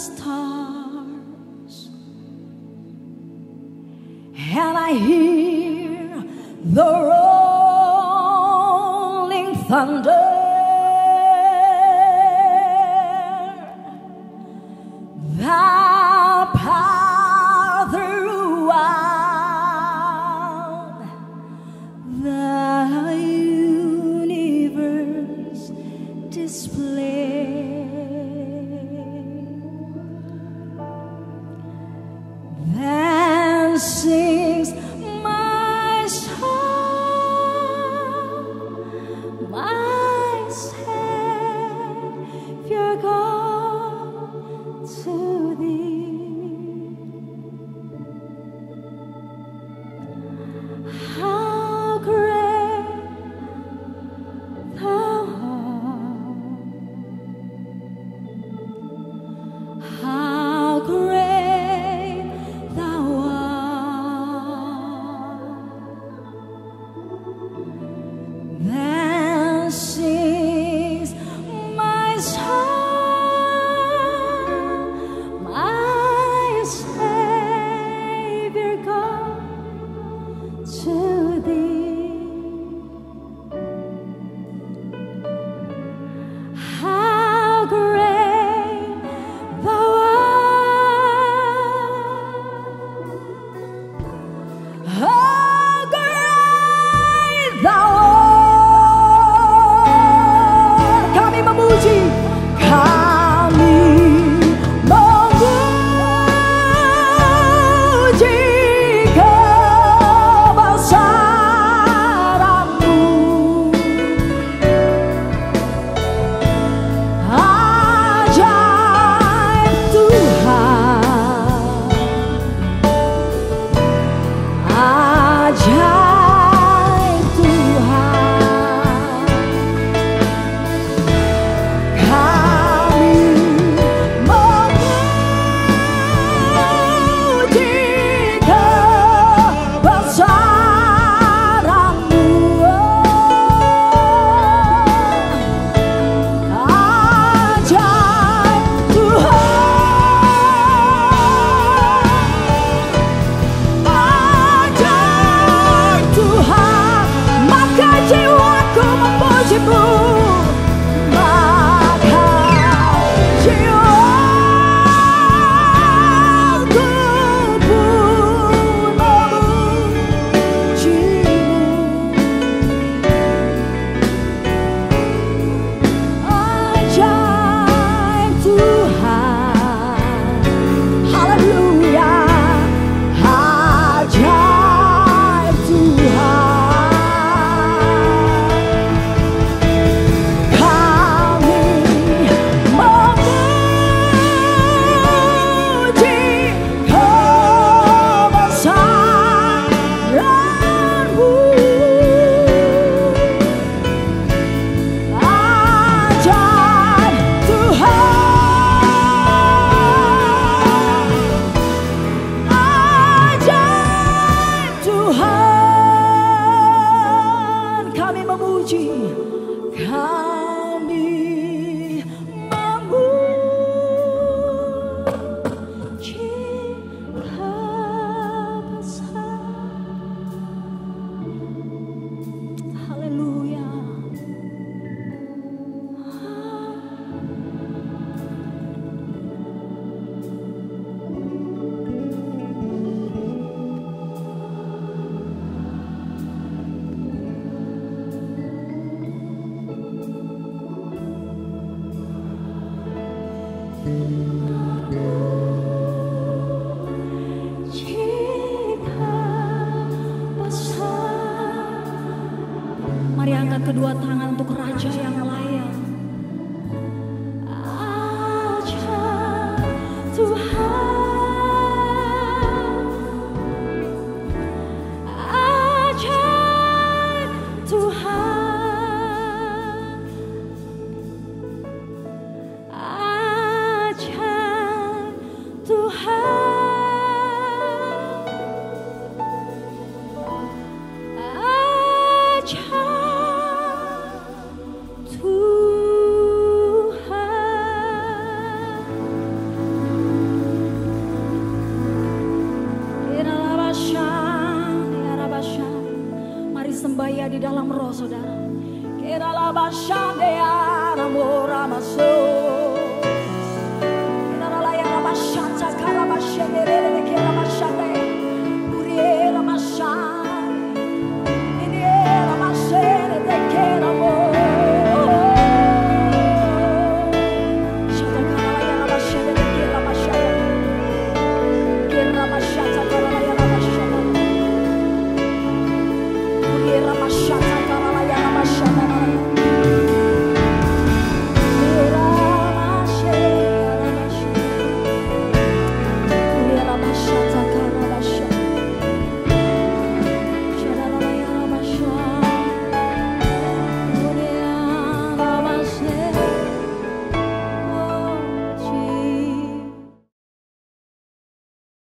stars, and I hear the rolling thunder. sings my song, my Savior God. the Mari angkat kedua tangan untuk Raja yang dalam roh saudara. Keralabashande Russia.